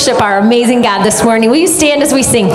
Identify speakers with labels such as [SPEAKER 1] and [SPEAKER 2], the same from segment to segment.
[SPEAKER 1] worship our amazing God this morning. Will you stand as we sing?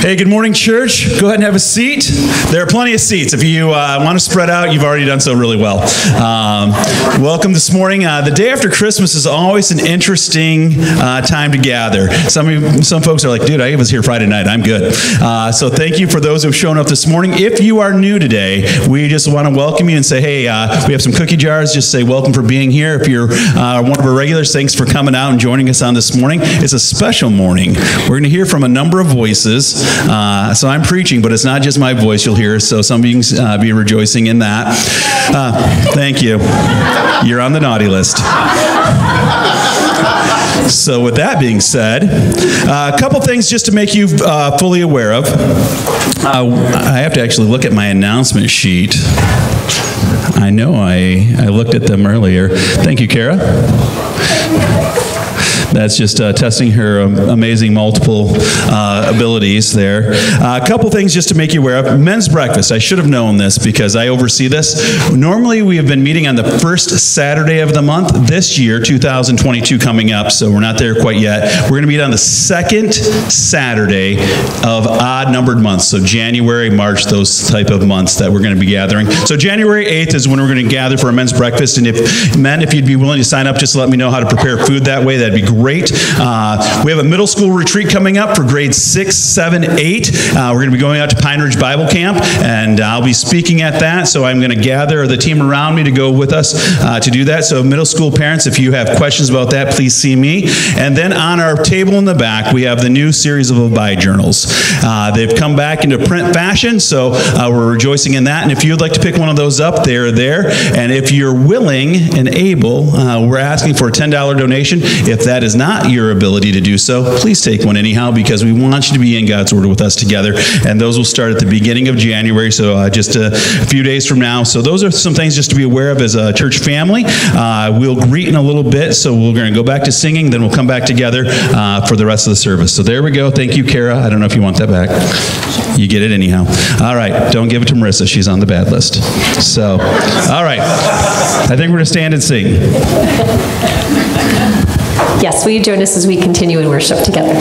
[SPEAKER 2] Hey, good morning, church. Go ahead and have a seat. There are plenty of seats. If you uh, want to spread out, you've already done so really well. Um, welcome this morning. Uh, the day after Christmas is always an interesting uh, time to gather. Some some folks are like, "Dude, I was here Friday night. I'm good." Uh, so thank you for those who've shown up this morning. If you are new today, we just want to welcome you and say, "Hey, uh, we have some cookie jars. Just say welcome for being here." If you're uh, one of our regulars, thanks for coming out and joining us on this morning. It's a special morning. We're going to hear from a number of voices. Uh, so I'm preaching, but it's not just my voice you'll hear. So some of you can uh, be rejoicing in that. Uh, thank you. You're on the naughty list. So, with that being said, uh, a couple things just to make you uh, fully aware of. Uh, I have to actually look at my announcement sheet. I know I, I looked at them earlier. Thank you, Kara. That's just uh, testing her um, amazing multiple uh, abilities there. Uh, a couple things just to make you aware of. Men's breakfast. I should have known this because I oversee this. Normally, we have been meeting on the first Saturday of the month. This year, 2022, coming up, so we're not there quite yet. We're going to meet on the second Saturday of odd numbered months. So January, March, those type of months that we're going to be gathering. So January 8th is when we're going to gather for a men's breakfast. And if men, if you'd be willing to sign up, just let me know how to prepare food that way. That'd be great. Uh, we have a middle school retreat coming up for grades six, seven, eight. Uh, we're going to be going out to Pine Ridge Bible Camp, and I'll be speaking at that. So I'm going to gather the team around me to go with us uh, to do that. So middle school parents, if you have questions about that, please see me. And then on our table in the back, we have the new series of Abide journals. Uh, they've come back into print fashion, so uh, we're rejoicing in that. And if you'd like to pick one of those up, they're there. And if you're willing and able, uh, we're asking for a $10 donation. If that is not your ability to do so, please take one anyhow because we want you to be in God's Word with us together. And those will start at the beginning of January, so uh, just a few days from now. So those are some things just to be aware of as a church family. Uh, we'll greet in a little bit, so we're going to go back to singing, then we'll come back together uh, for the rest of the service. So there we go. Thank you, Kara. I don't know if you want that back. You get it anyhow. All right. Don't give it to Marissa. She's on the bad list. So, all right. I think we're going to stand and sing.
[SPEAKER 1] Yes, will you join us as we continue in worship together?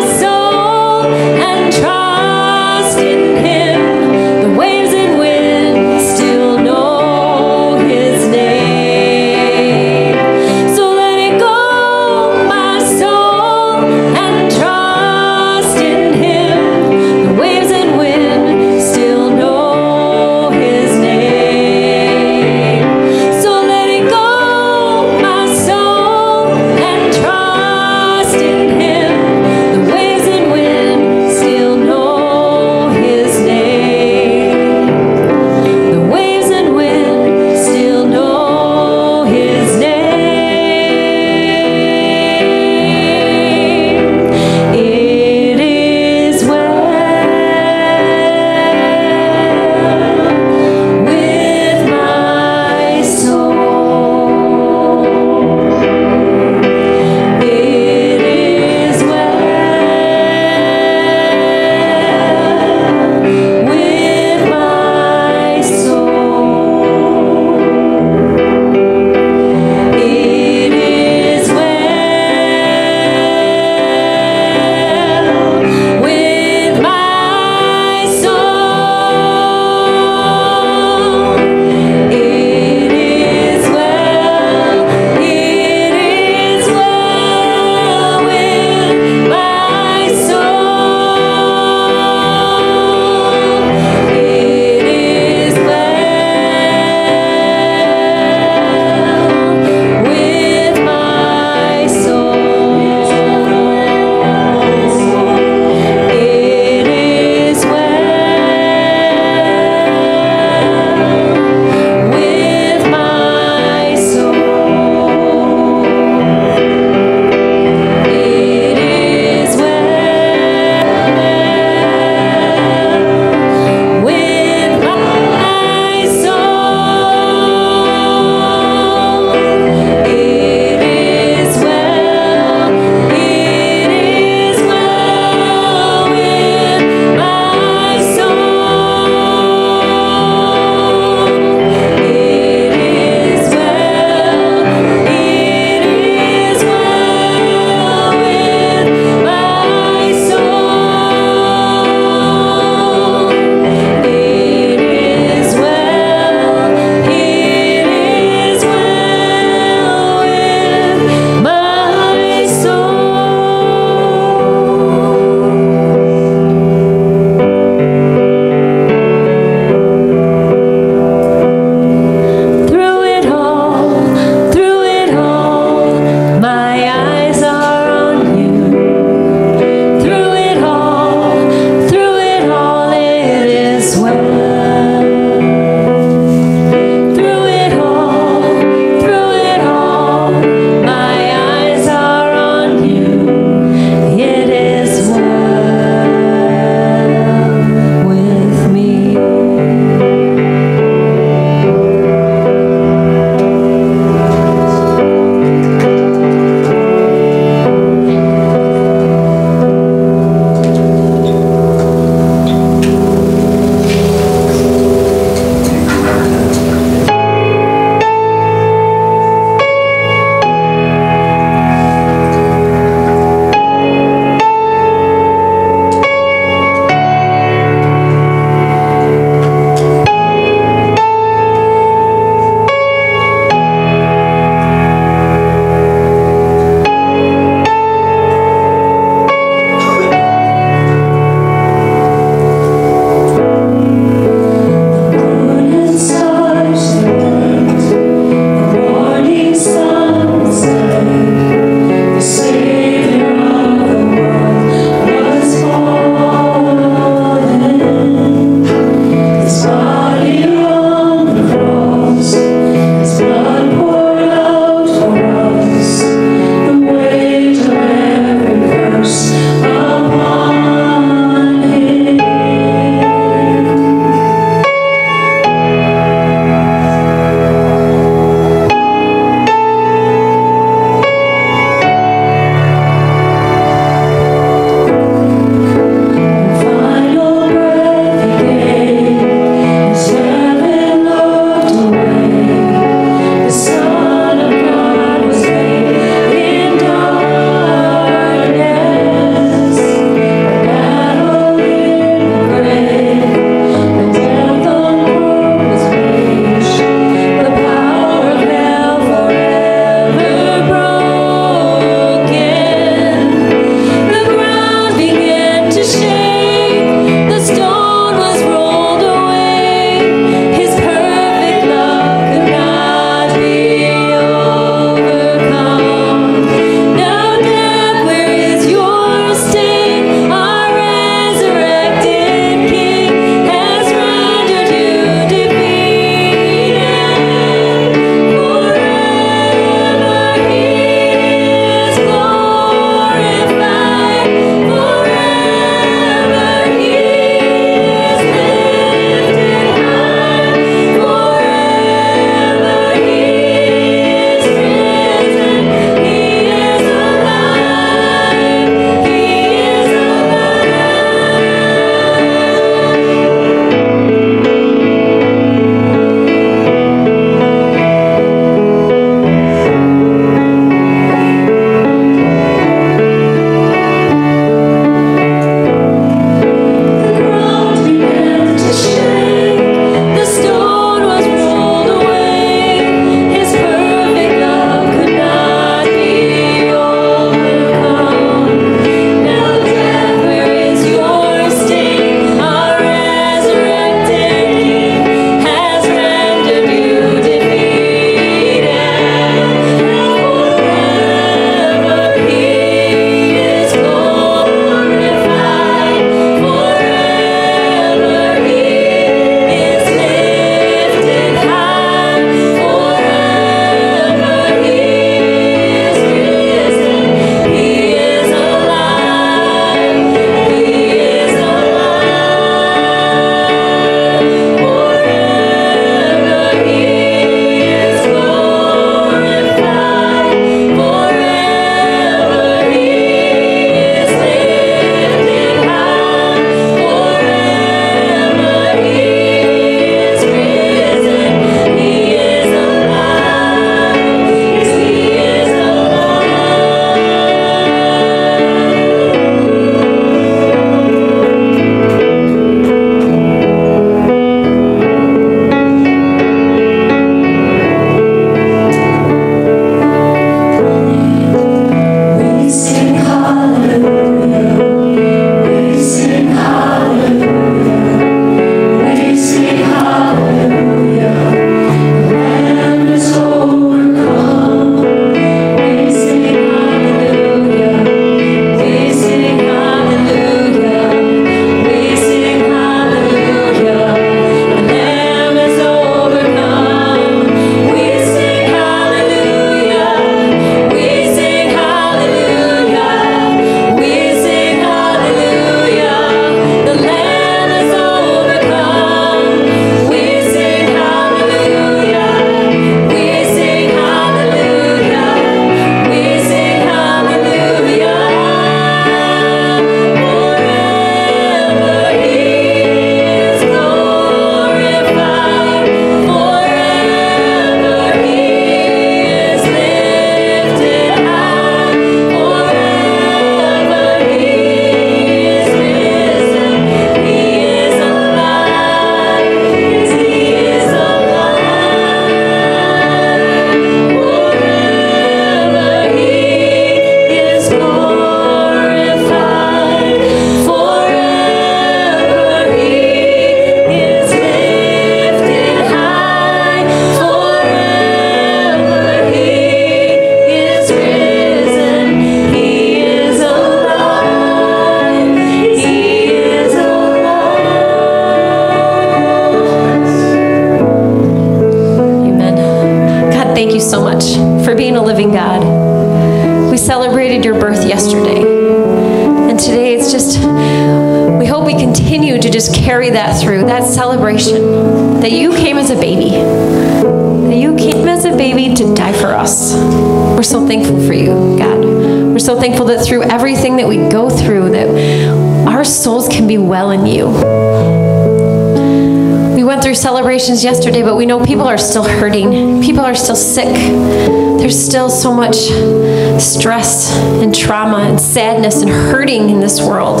[SPEAKER 3] Much stress and trauma and sadness and hurting in this world.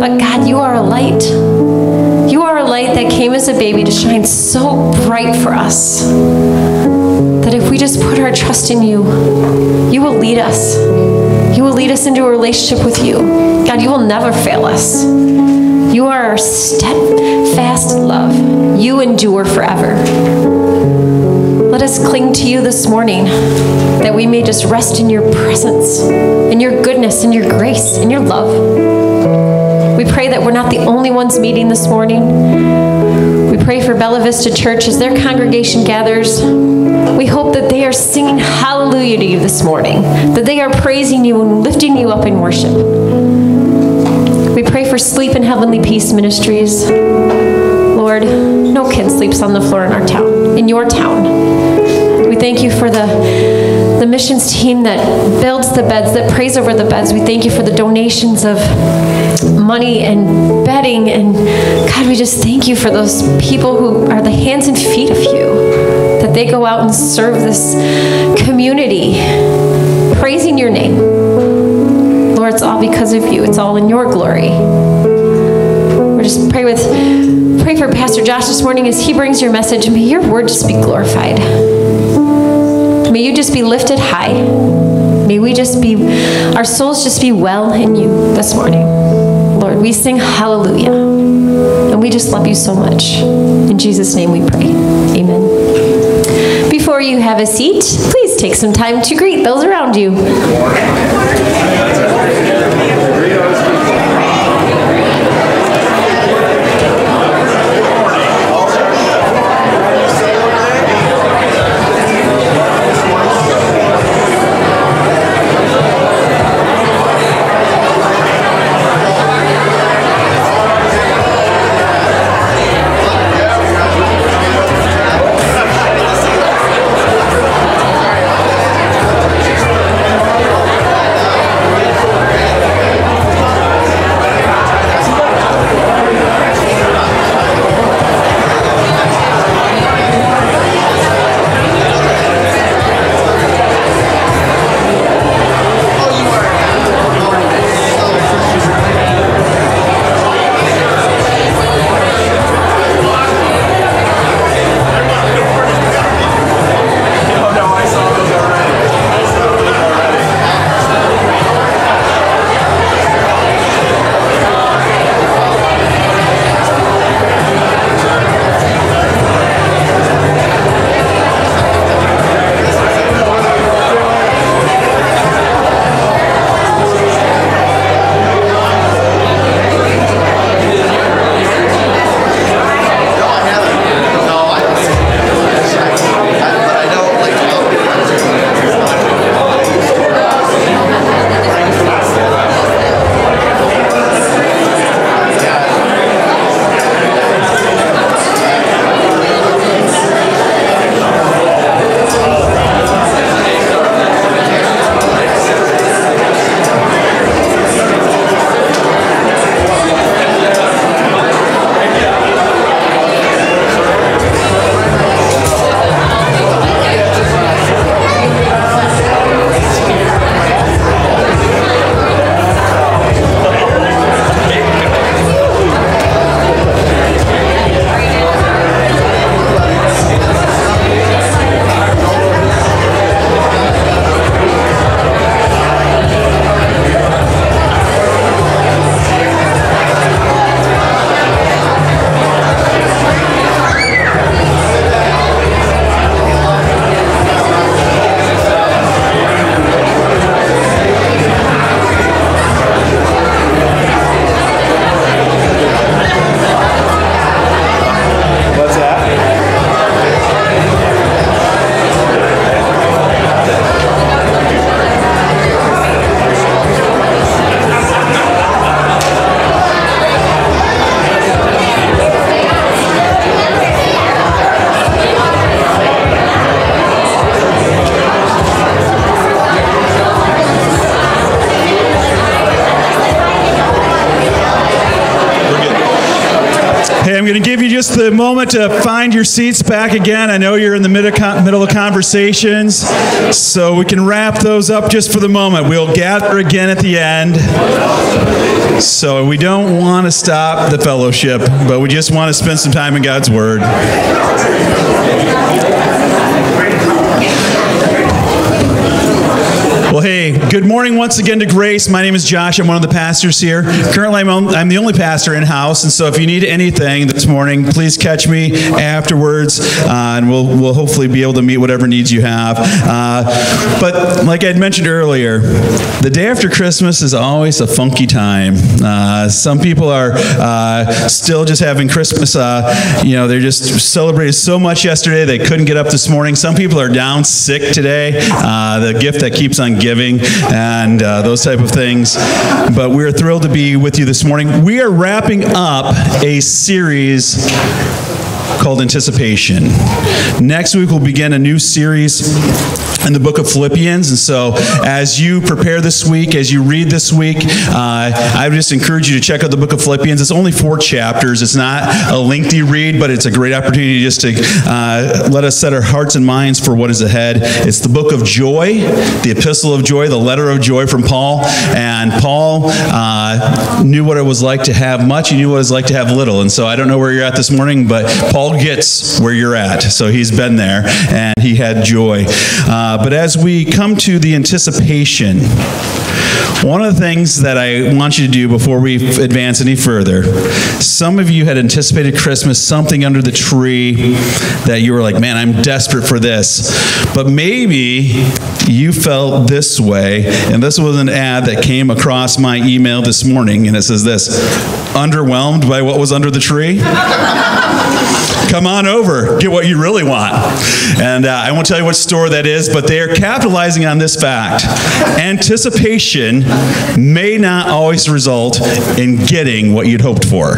[SPEAKER 3] But God, you are a light. You are a light that came as a baby to shine so bright for us that if we just put our trust in you, you will lead us. You will lead us into a relationship with you. God, you will never fail us. You are our steadfast love. You endure forever. Let us cling to you this morning that we may just rest in your presence, in your goodness, in your grace, in your love. We pray that we're not the only ones meeting this morning. We pray for Bella Vista Church as their congregation gathers. We hope that they are singing hallelujah to you this morning, that they are praising you and lifting you up in worship. We pray for Sleep in Heavenly Peace Ministries. Lord, no kid sleeps on the floor in our town, in your town. Thank you for the, the missions team that builds the beds, that prays over the beds. We thank you for the donations of money and bedding. And God, we just thank you for those people who are the hands and feet of you, that they go out and serve this community, praising your name. Lord, it's all because of you. It's all in your glory. We just pray with pray for Pastor Josh this morning as he brings your message. And may your word just be glorified. May you just be lifted high. May we just be our souls just be well in you this morning. Lord, we sing hallelujah. And we just love you so much. In Jesus' name we pray. Amen. Before you have a seat, please take some time to greet those around you.
[SPEAKER 2] To find your seats back again. I know you're in the middle of conversations, so we can wrap those up just for the moment. We'll gather again at the end. So we don't want to stop the fellowship, but we just want to spend some time in God's Word. Well, hey, good morning once again to Grace. My name is Josh. I'm one of the pastors here. Currently, I'm, on, I'm the only pastor in house, and so if you need anything this morning, please catch me afterwards, uh, and we'll we'll hopefully be able to meet whatever needs you have. Uh, but like I had mentioned earlier, the day after Christmas is always a funky time. Uh, some people are uh, still just having Christmas. Uh, you know, they're just celebrated so much yesterday they couldn't get up this morning. Some people are down sick today. Uh, the gift that keeps on giving and uh, those type of things. But we're thrilled to be with you this morning. We are wrapping up a series called Anticipation. Next week, we'll begin a new series in the book of Philippians. And so, as you prepare this week, as you read this week, uh, I would just encourage you to check out the book of Philippians. It's only four chapters. It's not a lengthy read, but it's a great opportunity just to uh, let us set our hearts and minds for what is ahead. It's the book of joy, the epistle of joy, the letter of joy from Paul. And Paul uh, knew what it was like to have much. He knew what it was like to have little. And so, I don't know where you're at this morning, but Paul Gets where you're at. So he's been there and he had joy. Uh, but as we come to the anticipation, one of the things that I want you to do before we advance any further, some of you had anticipated Christmas, something under the tree that you were like, man, I'm desperate for this. But maybe you felt this way, and this was an ad that came across my email this morning, and it says this underwhelmed by what was under the tree? Come on over, get what you really want. And uh, I won't tell you what store that is, but they are capitalizing on this fact. Anticipation may not always result in getting what you'd hoped for.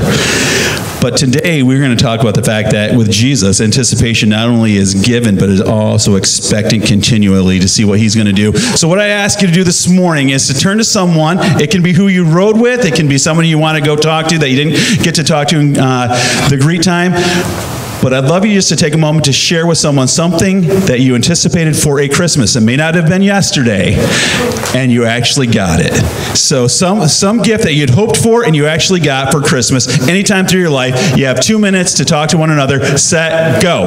[SPEAKER 2] But today we're going to talk about the fact that with Jesus, anticipation not only is given, but is also expecting continually to see what he's going to do. So, what I ask you to do this morning is to turn to someone. It can be who you rode with, it can be someone you want to go talk to that you didn't get to talk to in uh, the greet time but I'd love you just to take a moment to share with someone something that you anticipated for a Christmas. It may not have been yesterday, and you actually got it. So some some gift that you'd hoped for and you actually got for Christmas. Anytime through your life, you have two minutes to talk to one another. Set, go.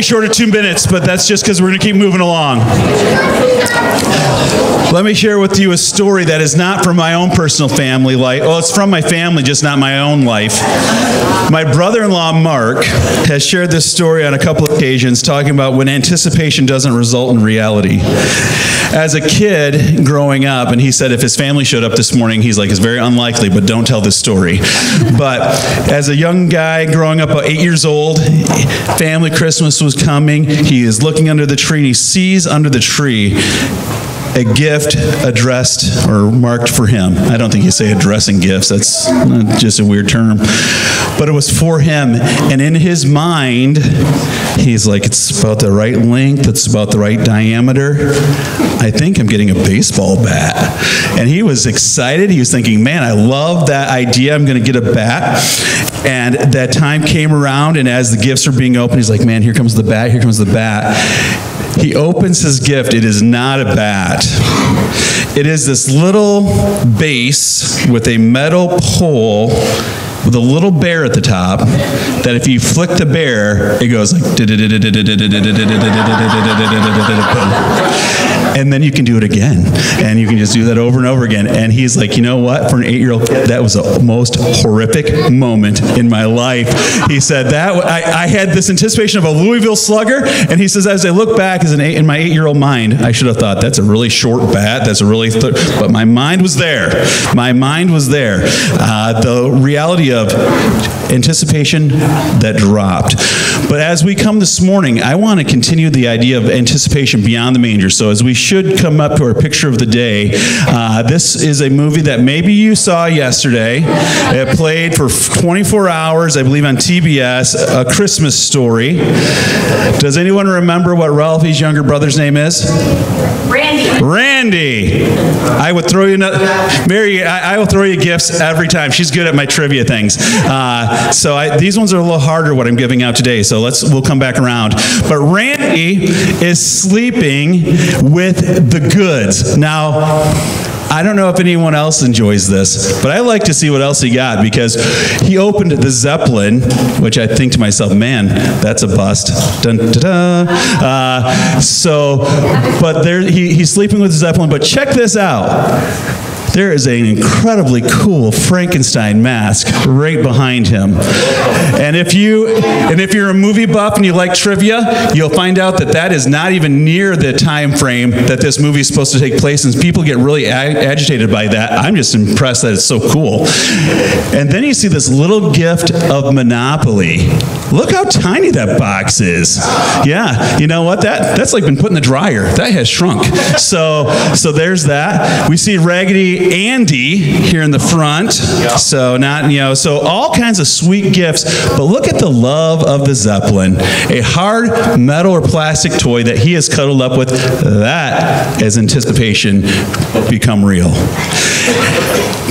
[SPEAKER 2] You short of two minutes, but that's just because we're going to keep moving along. Let me share with you a story that is not from my own personal family life. Well, it's from my family, just not my own life. My brother in law, Mark, has shared this story on a couple of occasions, talking about when anticipation doesn't result in reality. As a kid growing up, and he said if his family showed up this morning, he's like, it's very unlikely, but don't tell this story. But as a young guy growing up, uh, eight years old, family Christmas was coming. He is looking under the tree and he sees under the tree a gift addressed or marked for him. I don't think you say addressing gifts, that's just a weird term. But it was for him. And in his mind, he's like, it's about the right length, it's about the right diameter. I think I'm getting a baseball bat. And he was excited. He was thinking, man, I love that idea. I'm going to get a bat. And that time came around, and as the gifts are being opened, he's like, man, here comes the bat, here comes the bat. He opens his gift. It is not a bat. It is this little base with a metal pole with a little bear at the top that if you flick the bear, it goes like. And then you can do it again. And you can just do that over and over again. And he's like, you know what? For an eight year old, that was the most horrific moment in my life. He said, that I, I had this anticipation of a Louisville slugger. And he says, as I look back as an eight, in my eight year old mind, I should have thought, that's a really short bat. That's a really, th-. but my mind was there. My mind was there. Uh, the reality of anticipation that dropped. But as we come this morning, I want to continue the idea of anticipation beyond the manger. So as we should come up to our picture of the day, uh, this is a movie that maybe you saw yesterday. It played for 24 hours, I believe, on TBS, A Christmas Story. Does anyone remember what Ralphie's younger brother's name is?
[SPEAKER 3] Randy.
[SPEAKER 2] Randy. I would throw you, Mary, I, I, will throw you gifts every time. She's good at my trivia things. Uh, so I, these ones are a little harder, what I'm giving out today. So let's, we'll come back around. But Randy is sleeping with the goods. Now, I don't know if anyone else enjoys this, but I like to see what else he got because he opened the Zeppelin, which I think to myself, man, that's a bust. Dun. Uh, so, but there, he, he's sleeping with the Zeppelin, but check this out. There is an incredibly cool Frankenstein mask right behind him. And if you and if you're a movie buff and you like trivia, you'll find out that that is not even near the time frame that this movie is supposed to take place and people get really ag- agitated by that. I'm just impressed that it's so cool. And then you see this little gift of Monopoly. Look how tiny that box is. Yeah, you know what? That that's like been put in the dryer. That has shrunk. So so there's that. We see Raggedy Andy here in the front. So not, you know, so all kinds of sweet gifts. But look at the love of the Zeppelin. A hard metal or plastic toy that he has cuddled up with. That as anticipation become real.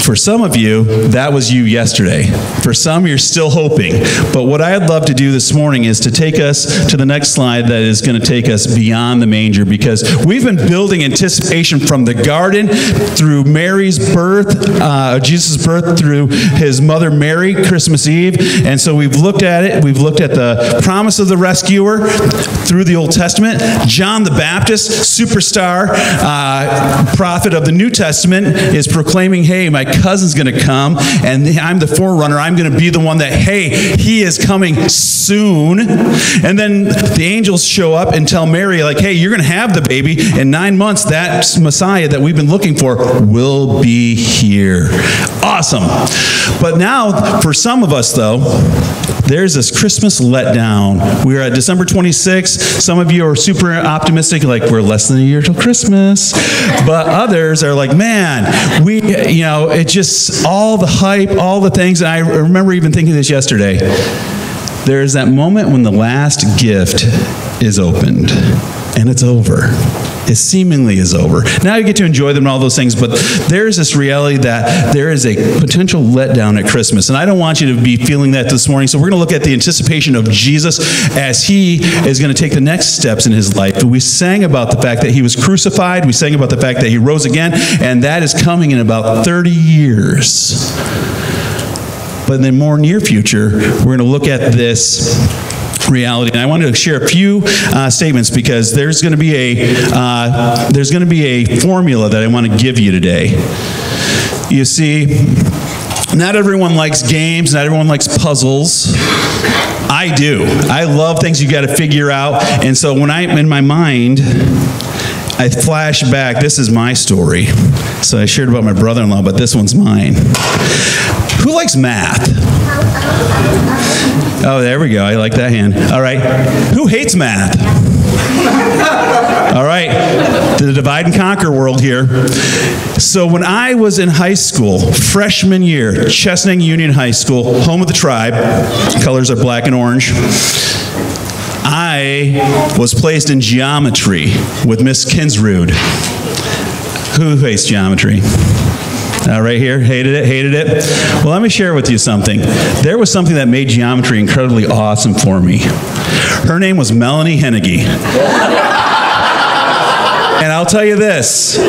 [SPEAKER 2] For some of you, that was you yesterday. For some, you're still hoping. But what I'd love to do this morning is to take us to the next slide that is going to take us beyond the manger because we've been building anticipation from the garden through Mary's birth, uh, Jesus' birth through his mother Mary, Christmas Eve. And so we've looked at it. We've looked at the promise of the rescuer through the Old Testament. John the Baptist, superstar uh, prophet of the New Testament, is proclaiming, hey, my cousin's going to come, and I'm the forerunner. I'm going to be the one that, hey, he is coming soon. And then the angels show up and tell Mary, like, hey, you're going to have the baby. In nine months, that Messiah that we've been looking for will be here. Awesome. But now, for some of us, though, there's this Christmas letdown. We're at December 26th. Some of you are super optimistic, like we're less than a year till Christmas. But others are like, man, we, you know, it just, all the hype, all the things. And I remember even thinking this yesterday. There's that moment when the last gift is opened and it's over it seemingly is over. Now you get to enjoy them and all those things, but there's this reality that there is a potential letdown at Christmas. And I don't want you to be feeling that this morning. So we're going to look at the anticipation of Jesus as he is going to take the next steps in his life. We sang about the fact that he was crucified, we sang about the fact that he rose again, and that is coming in about 30 years. But in the more near future, we're going to look at this reality. And I wanted to share a few uh, statements because there's going to be a uh, there's going to be a formula that I want to give you today. You see, not everyone likes games. Not everyone likes puzzles. I do. I love things you got to figure out. And so when I'm in my mind, I flash back. This is my story. So I shared about my brother-in-law, but this one's mine. Who likes math? Oh, there we go. I like that hand. All right. Who hates math? All right. The divide and conquer world here. So when I was in high school, freshman year, Chesaning Union High School, home of the tribe, colors are black and orange. I was placed in geometry with Miss Kinsrud. Who hates geometry? Uh, right here, hated it, hated it. Well, let me share with you something. There was something that made geometry incredibly awesome for me. Her name was Melanie Hennege. And I'll tell you this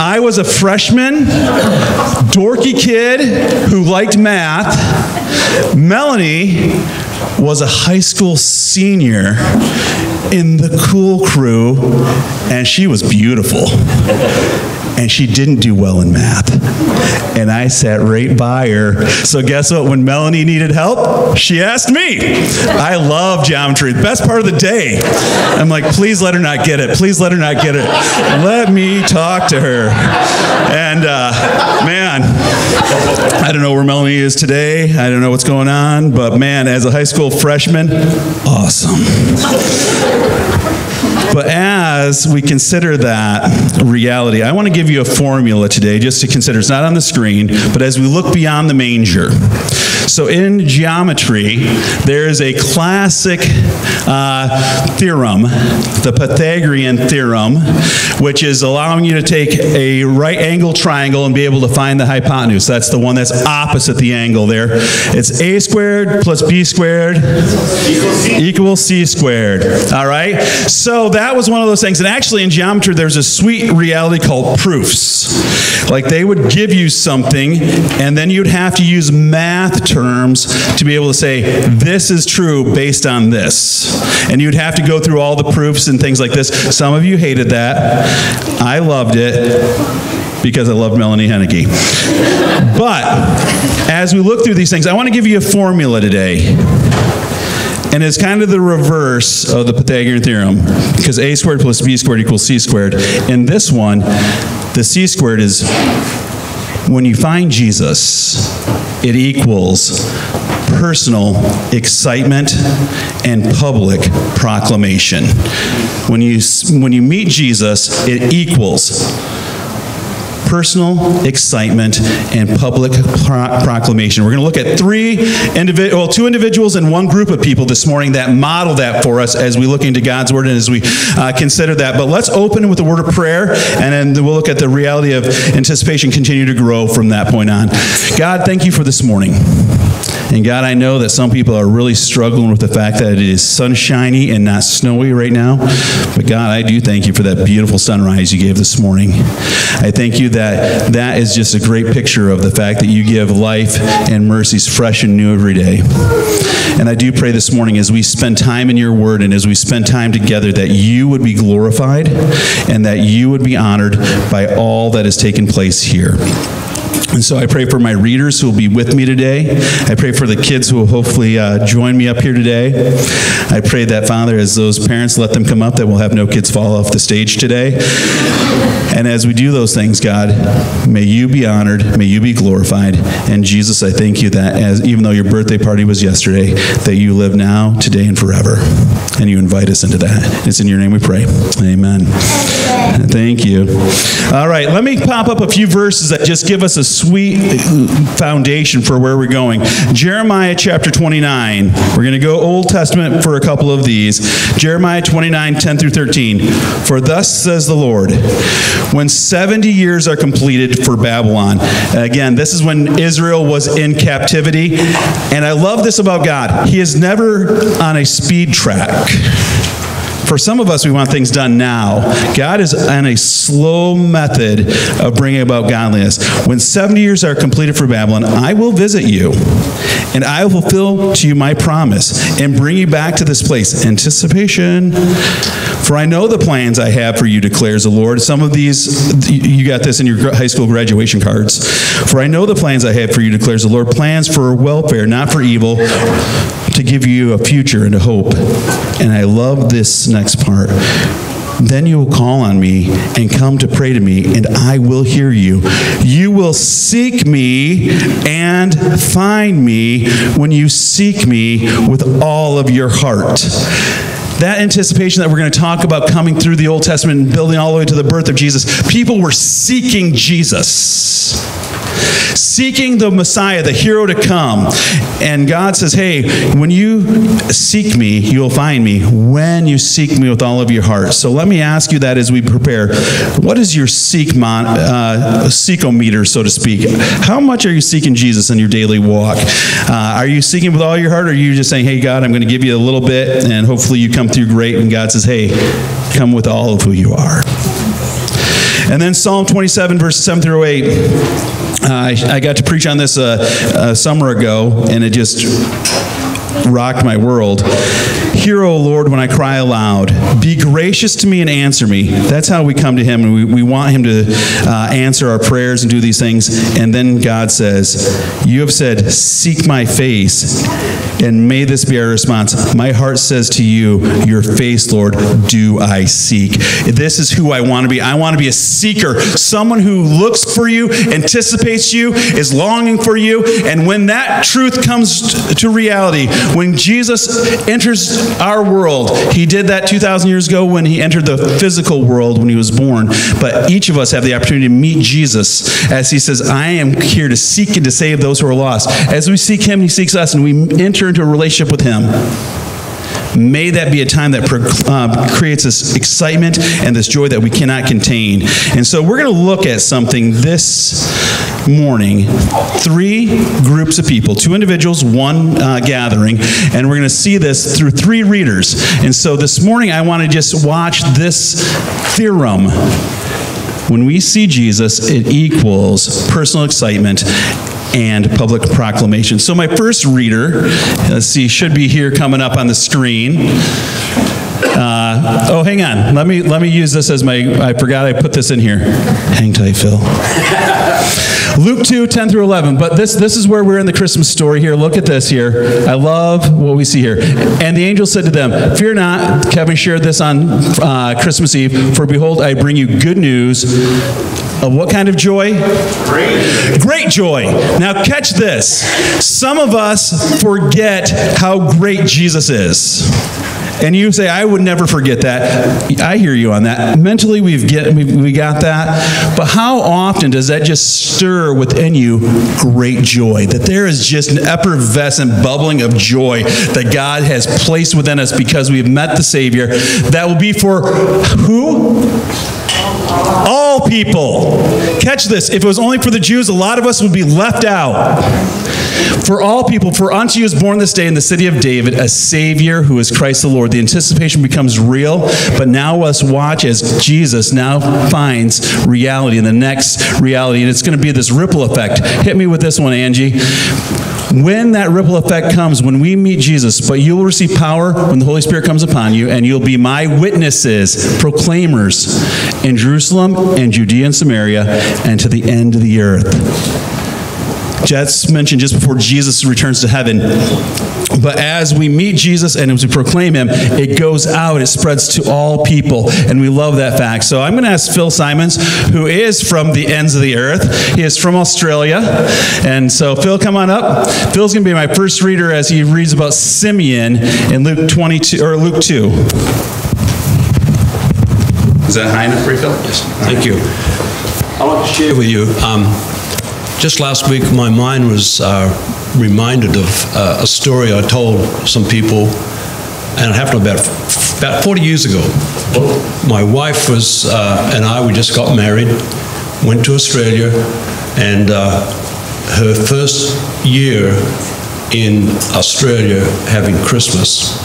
[SPEAKER 2] I was a freshman, dorky kid who liked math Melanie was a high school senior in the cool crew, and she was beautiful. And she didn't do well in math. And I sat right by her. So, guess what? When Melanie needed help, she asked me. I love geometry. The best part of the day. I'm like, please let her not get it. Please let her not get it. Let me talk to her. And uh, man, I don't know where Melanie is today. I don't know what's going on. But man, as a high school freshman, awesome. But as we consider that reality, I want to give you a formula today just to consider. It's not on the screen, but as we look beyond the manger. So in geometry, there is a classic uh, theorem, the Pythagorean theorem, which is allowing you to take a right angle triangle and be able to find the hypotenuse. That's the one that's opposite the angle there. It's a squared plus b squared equals c squared. All right? So that was one of those things. And actually, in geometry, there's a sweet reality called proofs. Like they would give you something, and then you'd have to use math terms to be able to say, this is true based on this. And you'd have to go through all the proofs and things like this. Some of you hated that. I loved it because I loved Melanie Henneke. But as we look through these things, I want to give you a formula today. And it's kind of the reverse of the Pythagorean theorem, because a squared plus b squared equals c squared. In this one, the c squared is when you find Jesus, it equals personal excitement and public proclamation. When you, when you meet Jesus, it equals personal excitement and public pro- proclamation. We're going to look at three individual, well, two individuals and one group of people this morning that model that for us as we look into God's word and as we uh, consider that. But let's open with a word of prayer, and then we'll look at the reality of anticipation continue to grow from that point on. God, thank you for this morning. And God, I know that some people are really struggling with the fact that it is sunshiny and not snowy right now. But God, I do thank you for that beautiful sunrise you gave this morning. I thank you that that is just a great picture of the fact that you give life and mercies fresh and new every day. And I do pray this morning as we spend time in your word and as we spend time together that you would be glorified and that you would be honored by all that has taken place here. And so I pray for my readers who will be with me today. I pray for the kids who will hopefully uh, join me up here today. I pray that, Father, as those parents let them come up, that we'll have no kids fall off the stage today. And as we do those things, God, may you be honored, may you be glorified. And Jesus, I thank you that as even though your birthday party was yesterday, that you live now, today, and forever. And you invite us into that. It's in your name we pray. Amen. Thank you. All right, let me pop up a few verses that just give us a sweet foundation for where we're going. Jeremiah chapter 29. We're going to go Old Testament for a couple of these. Jeremiah 29, 10 through 13. For thus says the Lord, when 70 years are completed for Babylon. Again, this is when Israel was in captivity. And I love this about God. He is never on a speed track. For some of us, we want things done now. God is on a slow method of bringing about godliness. When 70 years are completed for Babylon, I will visit you, and I will fulfill to you my promise and bring you back to this place. Anticipation. For I know the plans I have for you, declares the Lord. Some of these, you got this in your high school graduation cards. For I know the plans I have for you, declares the Lord. Plans for welfare, not for evil, to give you a future and a hope. And I love this next part. Then you will call on me and come to pray to me, and I will hear you. You will seek me and find me when you seek me with all of your heart that anticipation that we're going to talk about coming through the Old Testament and building all the way to the birth of Jesus, people were seeking Jesus. Seeking the Messiah, the hero to come. And God says, Hey, when you seek me, you'll find me when you seek me with all of your heart. So let me ask you that as we prepare. What is your seek mon, uh, seekometer, so to speak? How much are you seeking Jesus in your daily walk? Uh, are you seeking with all your heart, or are you just saying, Hey, God, I'm going to give you a little bit, and hopefully you come through great? And God says, Hey, come with all of who you are. And then Psalm 27, verses 7 through 8. Uh, I, I got to preach on this uh, a summer ago, and it just rocked my world. Hear, O Lord, when I cry aloud. Be gracious to me and answer me. That's how we come to Him, and we, we want Him to uh, answer our prayers and do these things. And then God says, You have said, Seek my face, and may this be our response. My heart says to you, Your face, Lord, do I seek. This is who I want to be. I want to be a seeker, someone who looks for you, anticipates you, is longing for you. And when that truth comes to reality, when Jesus enters our world, he did that 2,000 years ago when he entered the physical world when he was born. But each of us have the opportunity to meet Jesus as he says, I am here to seek and to save those who are lost. As we seek him, he seeks us, and we enter into a relationship with him. May that be a time that uh, creates this excitement and this joy that we cannot contain. And so we're going to look at something this morning. Three groups of people, two individuals, one uh, gathering, and we're going to see this through three readers. And so this morning I want to just watch this theorem. When we see Jesus, it equals personal excitement and public proclamation. So my first reader, let's see, should be here coming up on the screen. Uh, oh, hang on. Let me let me use this as my. I forgot I put this in here. Hang tight, Phil. Luke 2, 10 through 11. But this, this is where we're in the Christmas story here. Look at this here. I love what we see here. And the angel said to them, Fear not. Kevin shared this on uh, Christmas Eve. For behold, I bring you good news of what kind of joy?
[SPEAKER 4] Great.
[SPEAKER 2] Great joy. Now, catch this. Some of us forget how great Jesus is. And you say, I would never forget that. I hear you on that. Mentally, we've get, we we got that. But how often does that just stir within you great joy? That there is just an effervescent bubbling of joy that God has placed within us because we've met the Savior. That will be for who? All people. Catch this. If it was only for the Jews, a lot of us would be left out. For all people, for unto you is born this day in the city of David a Savior who is Christ the Lord. The anticipation becomes real, but now let's watch as Jesus now finds reality in the next reality. And it's going to be this ripple effect. Hit me with this one, Angie. When that ripple effect comes, when we meet Jesus, but you will receive power when the Holy Spirit comes upon you, and you'll be my witnesses, proclaimers in Jerusalem and Judea and Samaria and to the end of the earth. Jets mentioned just before Jesus returns to heaven. But as we meet Jesus and as we proclaim him, it goes out, it spreads to all people. And we love that fact. So I'm going to ask Phil Simons, who is from the ends of the earth. He is from Australia. And so, Phil, come on up. Phil's going to be my first reader as he reads about Simeon in Luke 22 or Luke 2. Is that high enough for you, Phil?
[SPEAKER 4] Yes, thank you. I want to share with you. Um, just last week, my mind was uh, reminded of uh, a story I told some people, and it happened about about 40 years ago. My wife was uh, and I we just got married, went to Australia, and uh, her first year in Australia having Christmas.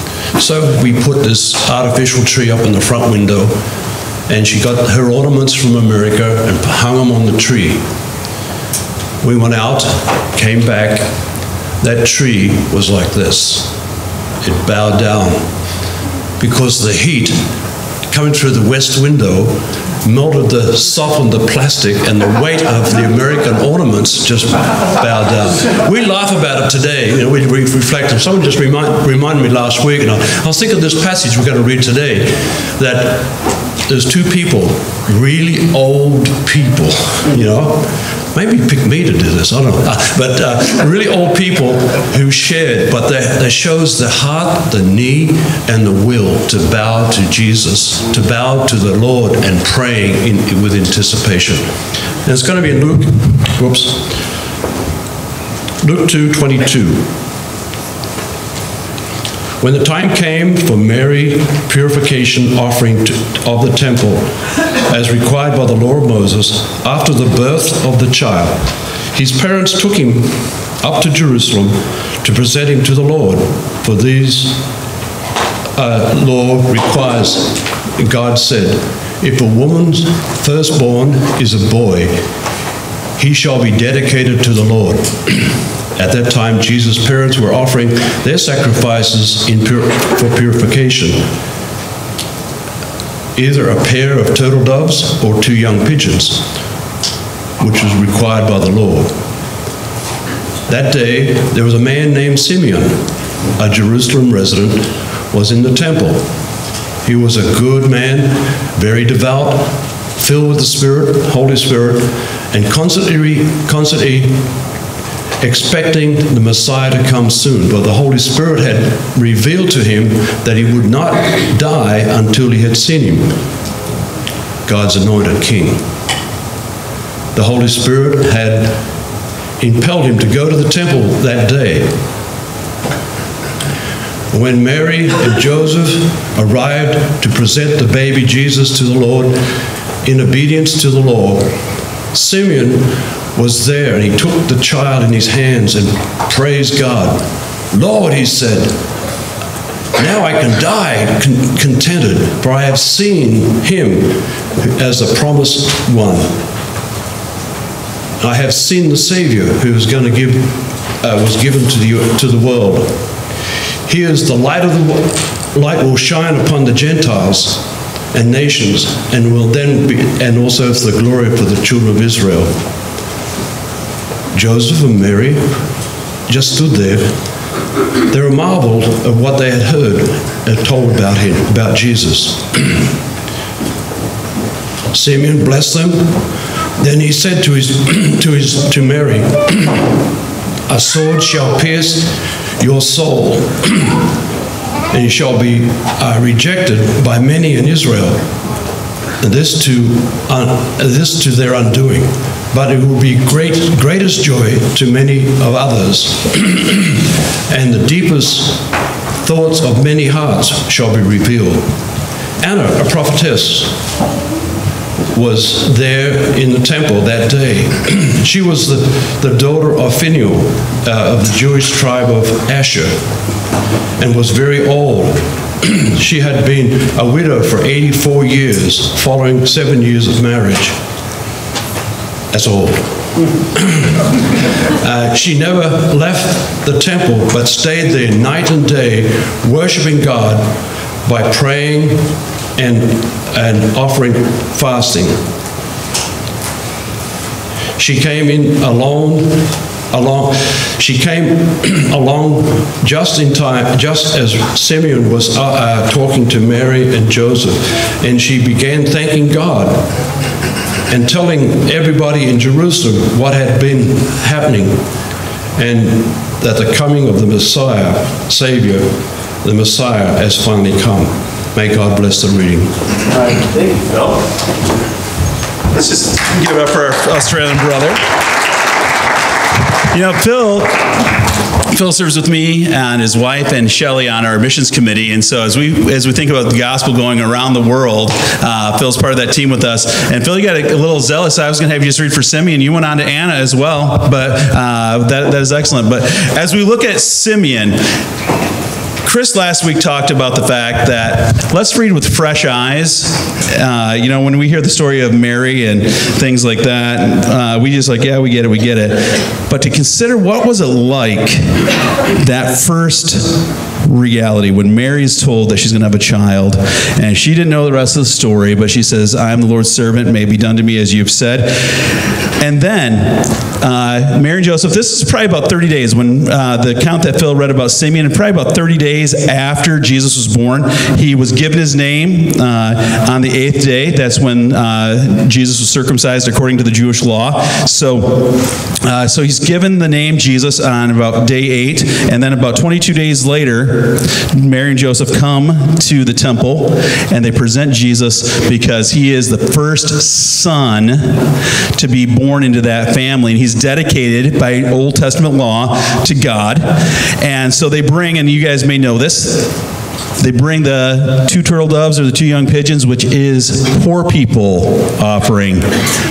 [SPEAKER 4] So we put this artificial tree up in the front window, and she got her ornaments from America and hung them on the tree. We went out, came back. That tree was like this. It bowed down because the heat coming through the west window melted the, softened the plastic, and the weight of the American ornaments just bowed down. We laugh about it today. You know, we, we reflect. And someone just remind, reminded me last week, and I, I was thinking of this passage we're going to read today, that there's two people, really old people, you know, maybe pick me to do this, I don't know. But uh, really old people who shared, but that, that shows the heart, the knee, and the will to bow to Jesus, to bow to the Lord and praying in, with anticipation. And it's going to be in Luke, whoops, Luke 2 22. When the time came for Mary purification offering to, of the temple, as required by the law of Moses, after the birth of the child, his parents took him up to Jerusalem to present him to the Lord. For these uh, law requires, God said, If a woman's firstborn is a boy, he shall be dedicated to the Lord. At that time, Jesus' parents were offering their sacrifices in pur- for purification either a pair of turtle doves or two young pigeons, which was required by the law. That day, there was a man named Simeon, a Jerusalem resident, was in the temple. He was a good man, very devout, filled with the Spirit, Holy Spirit, and constantly, constantly expecting the Messiah to come soon. But the Holy Spirit had revealed to him that he would not die until he had seen him, God's anointed king. The Holy Spirit had impelled him to go to the temple that day. When Mary and Joseph arrived to present the baby Jesus to the Lord in obedience to the law, Simeon was there and he took the child in his hands and praised God. Lord, he said, now I can die con- contented, for I have seen him as the promised one. I have seen the Savior who is going to give, uh, was given to the, to the world. He is the light of the light will shine upon the Gentiles and nations, and will then be, and also for the glory for the children of Israel. Joseph and Mary just stood there. They were marveled at what they had heard and told about him, about Jesus. Simeon blessed them. Then he said to his to his to Mary, "A sword shall pierce your soul, and shall be uh, rejected by many in Israel, this to un, this to their undoing. But it will be great greatest joy to many of others, and the deepest thoughts of many hearts shall be revealed." Anna, a prophetess, was there in the temple that day. she was the, the daughter of Phinehas uh, of the Jewish tribe of Asher and was very old. she had been a widow for 84 years, following seven years of marriage. That's old. uh, she never left the temple but stayed there night and day, worshiping God by praying and, and offering fasting. She came in alone, along. She came along just in time, just as Simeon was uh, uh, talking to Mary and Joseph, and she began thanking God and telling everybody in Jerusalem what had been happening, and that the coming of the Messiah, Savior, the Messiah, has finally come. May God bless the reading.
[SPEAKER 2] All right, thank you, Phil. Let's just give it up for our Australian brother. You know, Phil. Phil serves with me and his wife and Shelly on our missions committee, and so as we as we think about the gospel going around the world, uh, Phil's part of that team with us. And Phil, you got a, a little zealous. I was going to have you just read for Simeon. You went on to Anna as well, but uh, that that is excellent. But as we look at Simeon, Chris last week talked about the fact that let's read with fresh eyes. Uh, you know, when we hear the story of Mary and things like that, uh, we just like, yeah, we get it, we get it. But to consider what was it like that first reality when Mary is told that she's going to have a child, and she didn't know the rest of the story, but she says, "I am the Lord's servant; may be done to me as you've said." And then uh, Mary and Joseph. This is probably about 30 days when uh, the account that Phil read about Simeon, and probably about 30 days after Jesus was born, he was given his name uh, on the eighth day. That's when uh, Jesus was circumcised according to the Jewish law. So, uh, so he's given the name Jesus on about day eight, and then about 22 days later, Mary and Joseph come to the temple and they present Jesus because he is the first son to be born into that family. And he's dedicated by Old Testament law to God. And so they bring, and you guys may know this, they bring the two turtle doves or the two young pigeons, which is poor people offering.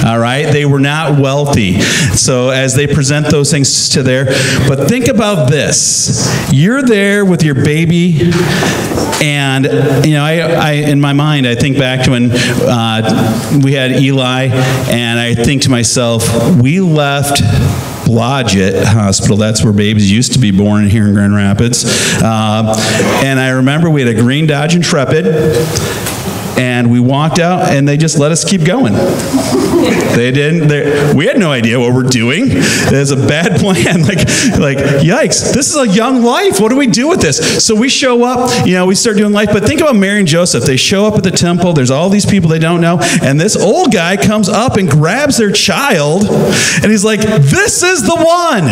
[SPEAKER 2] All right? They were not wealthy. So as they present those things to there, but think about this. You're there with your baby, and, you know, I, I in my mind, I think back to when uh, we had Eli, and I think to myself, we left Blodgett Hospital. That's where babies used to be born here in Grand Rapids. Uh, and I remember we had a green Dodge Intrepid and we walked out and they just let us keep going. They didn't they, we had no idea what we're doing. It was a bad plan. Like like yikes this is a young life. What do we do with this? So we show up you know we start doing life but think about mary and joseph. They show up at the temple. There's all these people they don't know. And this old guy comes up and grabs their child and he's like this is the one.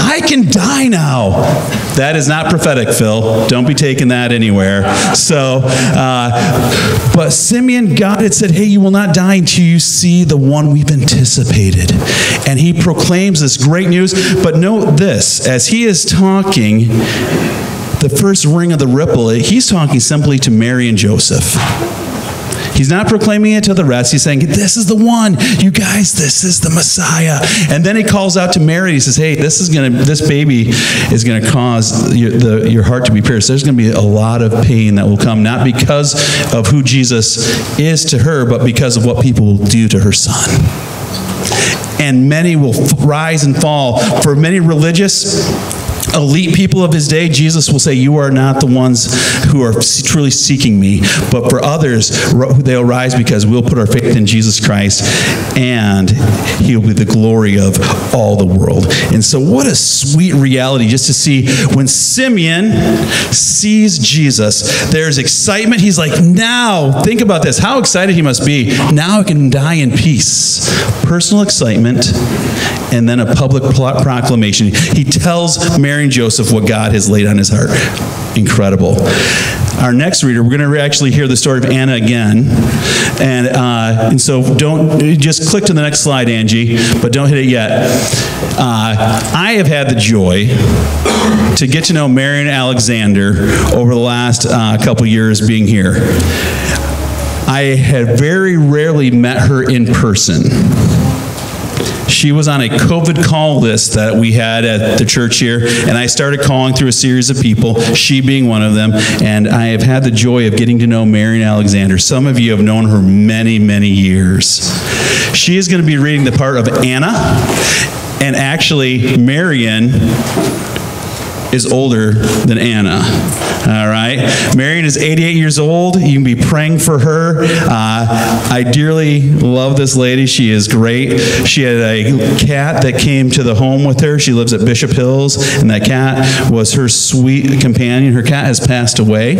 [SPEAKER 2] I can die now. That is not prophetic, Phil. Don't be taking that anywhere. So, uh, but Simeon, God had said, Hey, you will not die until you see the one we've anticipated. And he proclaims this great news. But note this as he is talking, the first ring of the ripple, he's talking simply to Mary and Joseph. He's not proclaiming it to the rest. He's saying, This is the one. You guys, this is the Messiah. And then he calls out to Mary. He says, Hey, this is going to, this baby is going to cause your, the, your heart to be pierced. There's going to be a lot of pain that will come, not because of who Jesus is to her, but because of what people will do to her son. And many will rise and fall. For many religious, elite people of his day, Jesus will say, You are not the ones who are truly seeking me. But for others, they'll rise because we'll put our faith in Jesus Christ and he'll be the glory of all the world. And so, what a sweet reality just to see when Simeon sees Jesus, there's excitement. He's like, Now, think about this. How excited he must be. Now I can die in peace. Personal excitement and then a public proclamation. He tells Mary and Joseph what God has laid on his heart. Incredible. Our next reader, we're going to actually hear the story of Anna again. And, uh, and so don't, just click to the next slide, Angie, but don't hit it yet. Uh, I have had the joy to get to know Marion Alexander over the last uh, couple years being here. I had very rarely met her in person. She was on a COVID call list that we had at the church here, and I started calling through a series of people, she being one of them, and I have had the joy of getting to know Marion Alexander. Some of you have known her many, many years. She is going to be reading the part of Anna, and actually, Marion is older than Anna. All right. Marion is 88 years old. You can be praying for her. Uh, I dearly love this lady. She is great. She had a cat that came to the home with her. She lives at Bishop Hills, and that cat was her sweet companion. Her cat has passed away.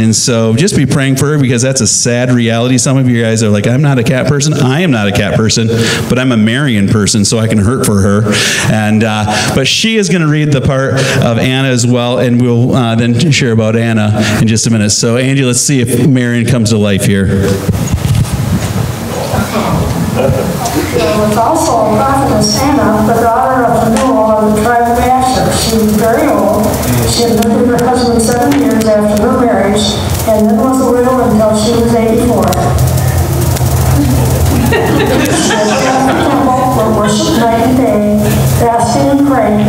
[SPEAKER 2] And so just be praying for her because that's a sad reality. Some of you guys are like, I'm not a cat person. I am not a cat person, but I'm a Marion person, so I can hurt for her. And uh, But she is going to read the part of Anna as well, and we'll uh, then share about Anna in just a minute. So, Angie, let's see if Marion comes to life here. There
[SPEAKER 5] was also a prophetess Anna, the daughter of Phanuel of the tribe of Asher. She was very old. She had lived with her husband seven years after her marriage, and then was a widow until she was 84. she had worship night and day, fasting and praying.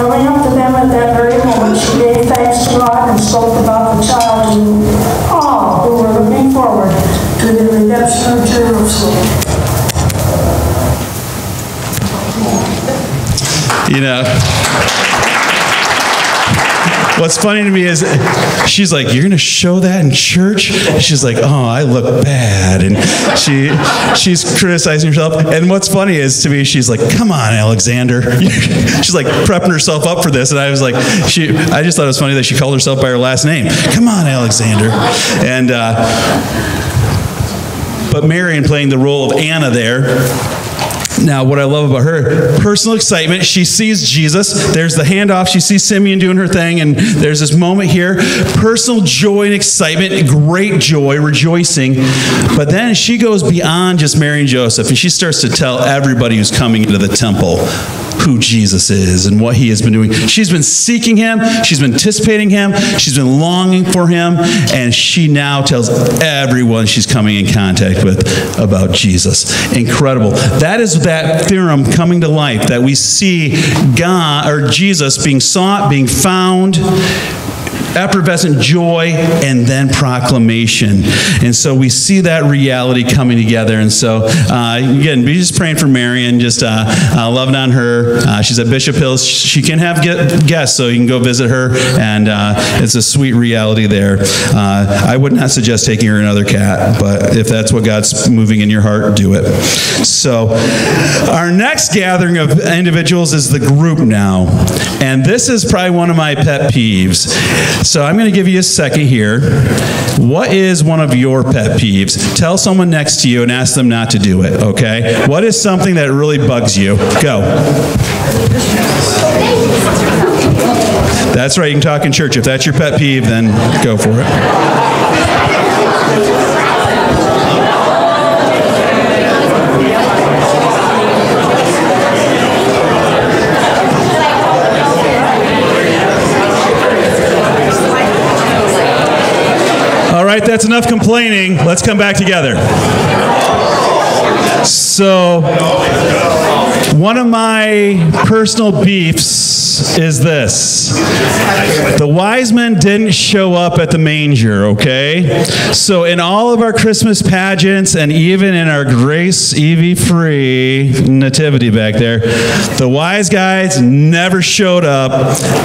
[SPEAKER 5] Coming up to them at that very moment, she gave thanks to God and spoke about the child to all who were looking forward to the redemption of Jerusalem.
[SPEAKER 2] You know, What's funny to me is she's like, "You're to show that in church?" She's like, "Oh, I look bad," and she she's criticizing herself. And what's funny is to me, she's like, "Come on, Alexander." she's like prepping herself up for this, and I was like, she. I just thought it was funny that she called herself by her last name. Come on, Alexander, and. Uh, but Marion playing the role of Anna there Now, what I love about her, personal excitement. She sees Jesus. There's the handoff. She sees Simeon doing her thing, and there's this moment here. Personal joy and excitement, great joy, rejoicing. But then she goes beyond just Mary and Joseph, and she starts to tell everybody who's coming into the temple who Jesus is and what he has been doing. She's been seeking him, she's been anticipating him, she's been longing for him, and she now tells everyone she's coming in contact with about Jesus. Incredible. That is that theorem coming to life that we see God or Jesus being sought, being found, effervescent joy, and then proclamation. And so we see that reality coming together. And so, uh, again, be just praying for Marion, just uh, uh, loving on her. Uh, she's at Bishop Hills. She can have guests, so you can go visit her, and uh, it's a sweet reality there. Uh, I would not suggest taking her another cat, but if that's what God's moving in your heart, do it. So, our next gathering of individuals is the group now. And this is probably one of my pet peeves. So I'm going to give you a second here. What is one of your pet peeves? Tell someone next to you and ask them not to do it, okay? What is something that really bugs you? Go. That's right, you can talk in church. If that's your pet peeve, then go for it. Right, that's enough complaining. Let's come back together. So, one of my personal beefs is this the wise men didn't show up at the manger, okay? So, in all of our Christmas pageants and even in our Grace EV free nativity back there, the wise guys never showed up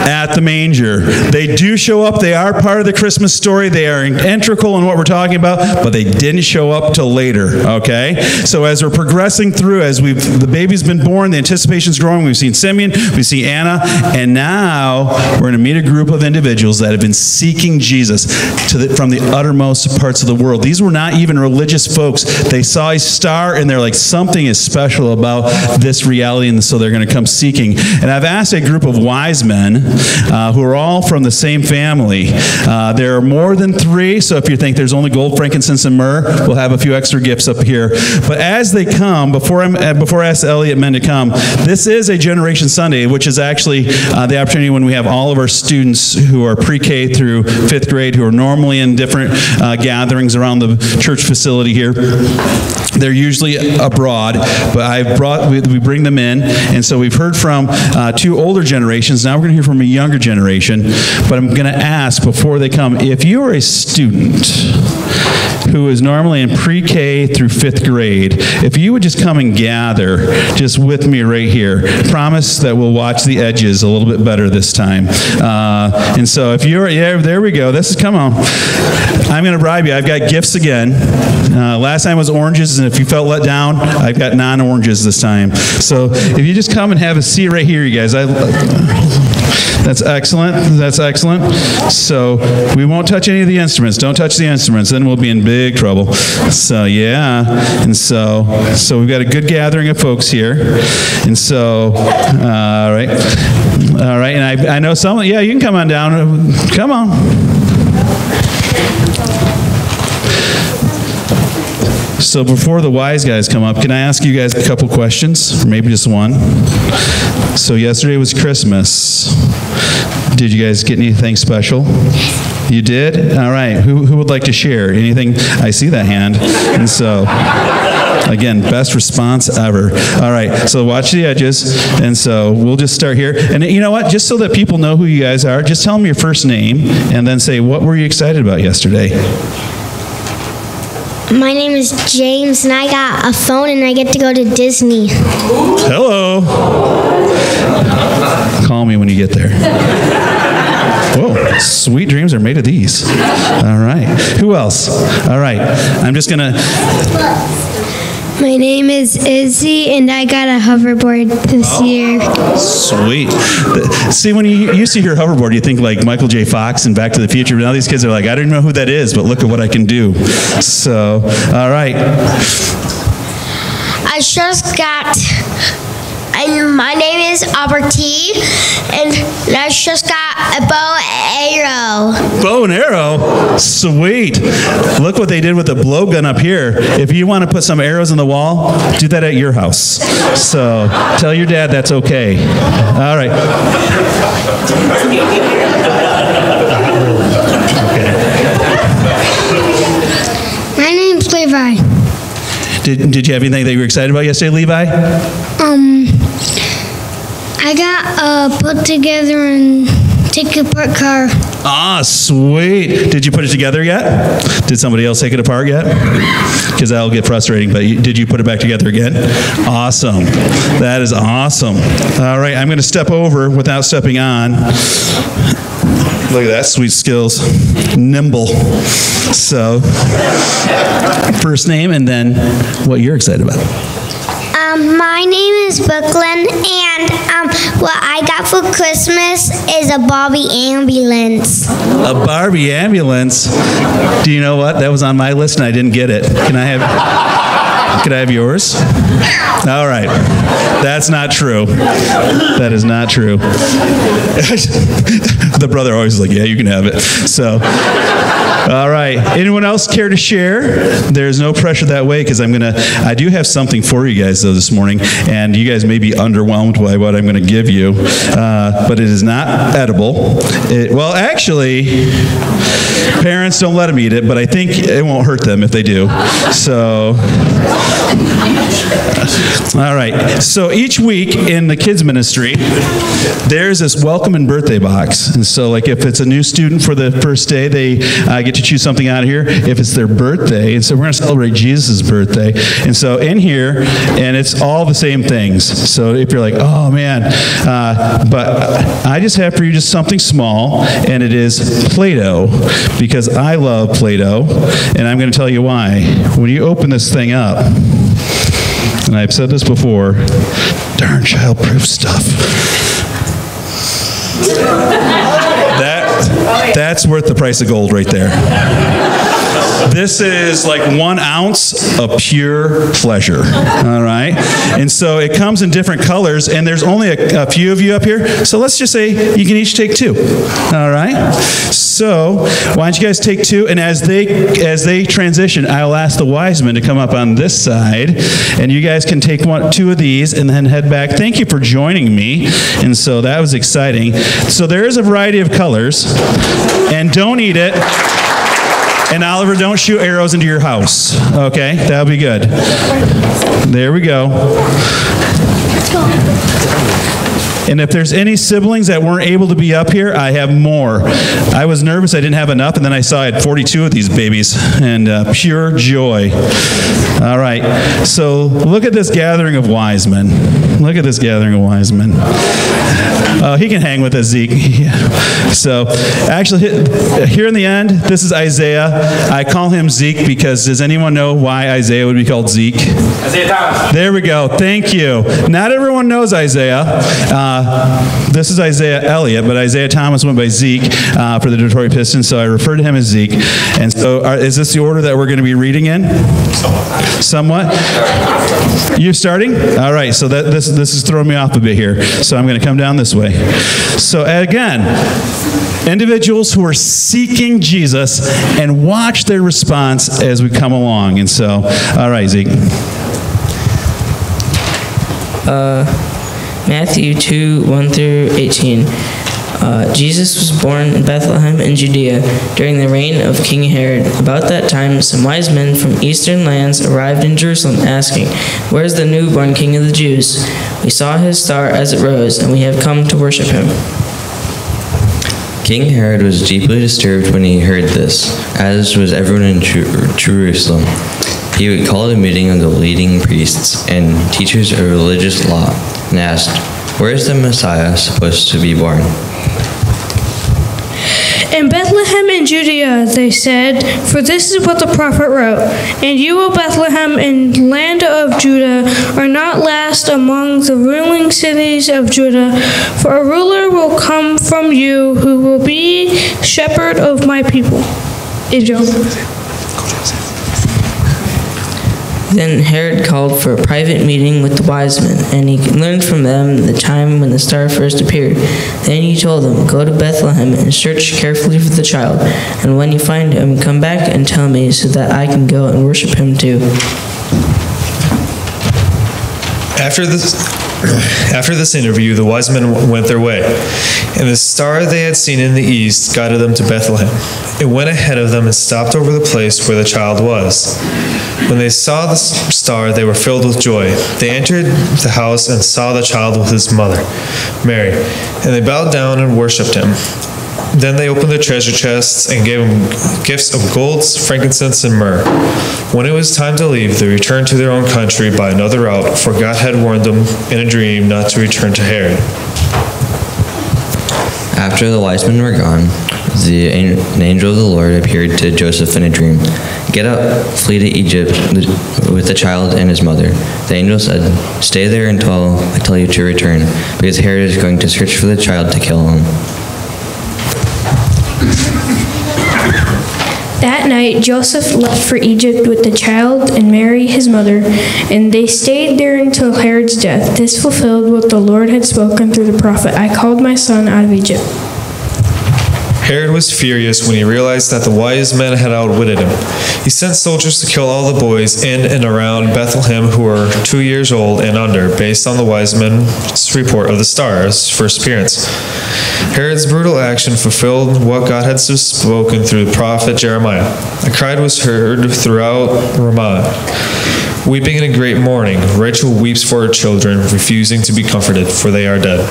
[SPEAKER 2] at the manger. They do show up, they are part of the Christmas story, they are integral in what we're talking about, but they didn't show up till later, okay? So, as we're progressing through, as we've the baby's been born, the anticipation's growing, we've seen Simeon, we see Anna, and now we're going to meet a group of individuals that have been seeking Jesus the, from the uttermost parts of the world. These were not even religious folks. They saw a star and they're like, something is special about this reality, and so they're going to come seeking. And I've asked a group of wise men uh, who are all from the same family. Uh, there are more than three, so if you think there's only gold, frankincense, and myrrh, we'll have a few extra gifts up here. But as they come, before, I'm, uh, before I ask Elliot Men to come, this is a Generation Sunday, which is actually uh, the opportunity when we have all of our students who are pre-K through fifth grade, who are normally in different uh, gatherings around the church facility here. They're usually abroad, but I've brought we, we bring them in, and so we've heard from uh, two older generations. Now we're going to hear from a younger generation. But I'm going to ask before they come if you are a student who is normally in pre-K through fifth grade, if you would just come and gather just with me right here, promise that we'll watch the edges a little bit better this time. Uh, and so if you're, yeah, there we go. This is, come on. I'm going to bribe you. I've got gifts again. Uh, last time was oranges, and if you felt let down, I've got non-oranges this time. So if you just come and have a seat right here, you guys. I, that's excellent. That's excellent. So we won't touch any of the instruments. Don't touch the instruments. Then we'll be in big trouble. So yeah. And so so we've got a good gathering of folks here. And so uh, all right. All right. And I, I know some yeah, you can come on down. Come on. So before the wise guys come up, can I ask you guys a couple questions? Maybe just one. So yesterday was Christmas. Did you guys get anything special? You did? All right. Who, who would like to share? Anything? I see that hand. And so, again, best response ever. All right. So watch the edges. And so we'll just start here. And you know what? Just so that people know who you guys are, just tell them your first name and then say, what were you excited about yesterday?
[SPEAKER 6] My name is James, and I got a phone, and I get to go to Disney.
[SPEAKER 2] Hello. Call me when you get there. Whoa, sweet dreams are made of these. All right. Who else? All right. I'm just going to.
[SPEAKER 7] My name is Izzy, and I got a hoverboard this oh, year.
[SPEAKER 2] Sweet. See, when you used to hear hoverboard, you think like Michael J. Fox and Back to the Future. But Now these kids are like, I don't know who that is, but look at what I can do. So, all right.
[SPEAKER 6] I just got. And my name is Alberti, and I just got a bow and arrow.
[SPEAKER 2] Bow and arrow? Sweet. Look what they did with the blowgun up here. If you want to put some arrows in the wall, do that at your house. So tell your dad that's okay. All right.
[SPEAKER 7] My name's Levi.
[SPEAKER 2] Did, did you have anything that you were excited about yesterday, Levi?
[SPEAKER 7] Um, I got a put together and take apart car.
[SPEAKER 2] Ah, sweet. Did you put it together yet? Did somebody else take it apart yet? Because that'll get frustrating, but you, did you put it back together again? Awesome. That is awesome. All right, I'm going to step over without stepping on. Look at that, sweet skills. Nimble. So, first name and then what you're excited about.
[SPEAKER 6] Um, my name is Brooklyn, and um, what I got for Christmas is a Barbie ambulance.
[SPEAKER 2] A Barbie ambulance. Do you know what? That was on my list and I didn't get it. Can I have Can I have yours? All right. That's not true. That is not true. the brother always is like, "Yeah, you can have it." So all right. Anyone else care to share? There's no pressure that way because I'm gonna. I do have something for you guys though this morning, and you guys may be underwhelmed by what I'm going to give you, uh, but it is not edible. It, well, actually, parents don't let them eat it, but I think it won't hurt them if they do. So. All right. So each week in the kids ministry, there's this welcome and birthday box. And so, like, if it's a new student for the first day, they uh, get to choose something out of here. If it's their birthday, and so we're going to celebrate Jesus' birthday. And so in here, and it's all the same things. So if you're like, oh man, uh, but I just have for you just something small, and it is Play-Doh, because I love Play-Doh, and I'm going to tell you why. When you open this thing up, and I've said this before, darn childproof stuff. That, that's worth the price of gold right there. This is like one ounce of pure pleasure. All right. And so it comes in different colors, and there's only a, a few of you up here. So let's just say you can each take two. All right. So why don't you guys take two? And as they as they transition, I'll ask the wise men to come up on this side, and you guys can take one, two of these, and then head back. Thank you for joining me. And so that was exciting. So there is a variety of colors, and don't eat it. And Oliver, don't shoot arrows into your house. Okay, that'll be good. There we go. And if there's any siblings that weren't able to be up here, I have more. I was nervous I didn't have enough, and then I saw I had 42 of these babies, and uh, pure joy. All right, so look at this gathering of wise men. Look at this gathering of wise men. Uh, he can hang with us, Zeke. so, actually, here in the end, this is Isaiah. I call him Zeke because does anyone know why Isaiah would be called Zeke?
[SPEAKER 8] Isiah Thomas.
[SPEAKER 2] There we go. Thank you. Not everyone knows Isaiah. Uh, this is Isaiah Elliott, but Isiah Thomas went by Zeke uh, for the Detroit Pistons, so I refer to him as Zeke. And so, are, is this the order that we're going to be reading in? Somewhat. You starting? All right. So that this this is throwing me off a bit here. So I'm going to come down this way. So again, individuals who are seeking Jesus and watch their response as we come along. And so, all right, Zeke.
[SPEAKER 9] Matthew 2 1 through 18. Uh, Jesus was born in Bethlehem in Judea during the reign of King Herod. About that time, some wise men from eastern lands arrived in Jerusalem asking, Where's the newborn King of the Jews? We saw his star as it rose, and we have come to worship him.
[SPEAKER 10] King Herod was deeply disturbed when he heard this, as was everyone in Jerusalem. He would call a meeting of the leading priests and teachers of religious law and asked, Where is the Messiah supposed to be born?
[SPEAKER 11] In Bethlehem in Judea, they said, for this is what the prophet wrote And you, O Bethlehem, in land of Judah, are not last among the ruling cities of Judah, for a ruler will come from you who will be shepherd of my people, Israel.
[SPEAKER 9] Then Herod called for a private meeting with the wise men, and he learned from them the time when the star first appeared. Then he told them, Go to Bethlehem and search carefully for the child, and when you find him, come back and tell me so that I can go and worship him too.
[SPEAKER 8] After this, after this interview, the wise men went their way, and the star they had seen in the east guided them to Bethlehem. It went ahead of them and stopped over the place where the child was. When they saw the star, they were filled with joy. They entered the house and saw the child with his mother, Mary, and they bowed down and worshipped him. Then they opened the treasure chests and gave him gifts of gold, frankincense, and myrrh. When it was time to leave, they returned to their own country by another route, for God had warned them in a dream not to return to Herod.
[SPEAKER 10] After the wise men were gone, the an angel of the Lord appeared to Joseph in a dream. Get up, flee to Egypt with the child and his mother. The angel said, Stay there until I tell you to return, because Herod is going to search for the child to kill him.
[SPEAKER 11] That night, Joseph left for Egypt with the child and Mary, his mother, and they stayed there until Herod's death. This fulfilled what the Lord had spoken through the prophet I called my son out of Egypt.
[SPEAKER 8] Herod was furious when he realized that the wise men had outwitted him. He sent soldiers to kill all the boys in and around Bethlehem who were two years old and under, based on the wise men's report of the star's first appearance. Herod's brutal action fulfilled what God had spoken through the prophet Jeremiah. A cry was heard throughout Ramah. Weeping in a great mourning, Rachel weeps for her children, refusing to be comforted, for they are dead.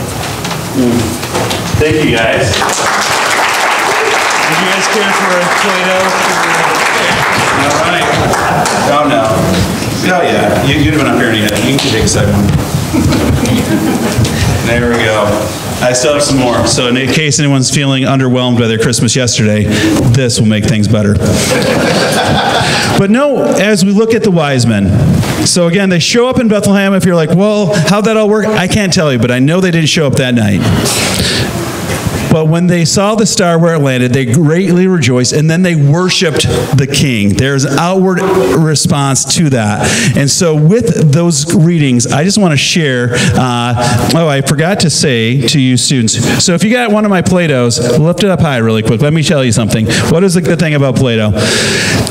[SPEAKER 2] Thank you, guys. Did you guys care for a Play-Doh? All right. Oh, no. Oh, yeah. You, you'd have been up here any minute. You can take a second one. There we go. I still have some more. So in case anyone's feeling underwhelmed by their Christmas yesterday, this will make things better. but no, as we look at the wise men, so again, they show up in Bethlehem. If you're like, well, how'd that all work? I can't tell you, but I know they didn't show up that night. But when they saw the star where it landed, they greatly rejoiced, and then they worshiped the king. There's an outward response to that. And so, with those readings, I just want to share. Uh, oh, I forgot to say to you students. So, if you got one of my Play Dohs, lift it up high really quick. Let me tell you something. What is the good thing about Play Doh?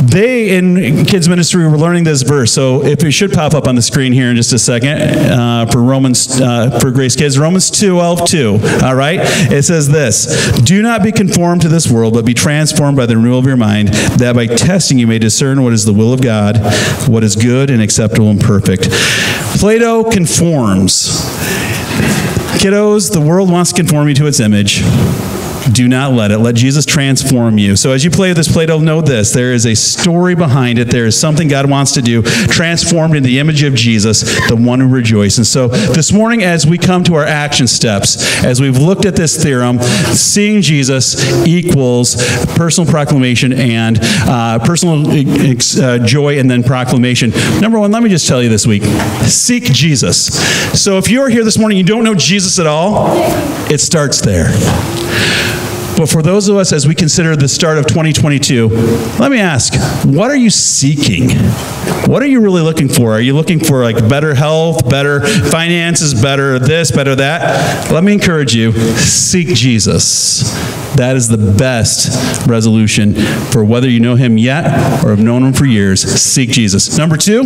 [SPEAKER 2] They, in kids' ministry, were learning this verse. So, if it should pop up on the screen here in just a second uh, for Romans, uh, for Grace Kids, Romans 12, 2. All right? It says this. Do not be conformed to this world, but be transformed by the renewal of your mind, that by testing you may discern what is the will of God, what is good and acceptable and perfect. Play-Doh conforms. Kiddos, the world wants to conform you to its image. Do not let it. Let Jesus transform you. So as you play this Play-Doh, know this. There is a story behind it. There is something God wants to do, transformed in the image of Jesus, the one who rejoices. And so this morning, as we come to our action steps, as we've looked at this theorem, seeing Jesus equals personal proclamation and uh, personal uh, joy and then proclamation. Number one, let me just tell you this week, seek Jesus. So if you're here this morning, you don't know Jesus at all, it starts there. But for those of us, as we consider the start of 2022, let me ask, what are you seeking? What are you really looking for? Are you looking for like better health, better finances, better this, better that? Let me encourage you, seek Jesus. That is the best resolution for whether you know him yet or have known him for years. Seek Jesus. Number two,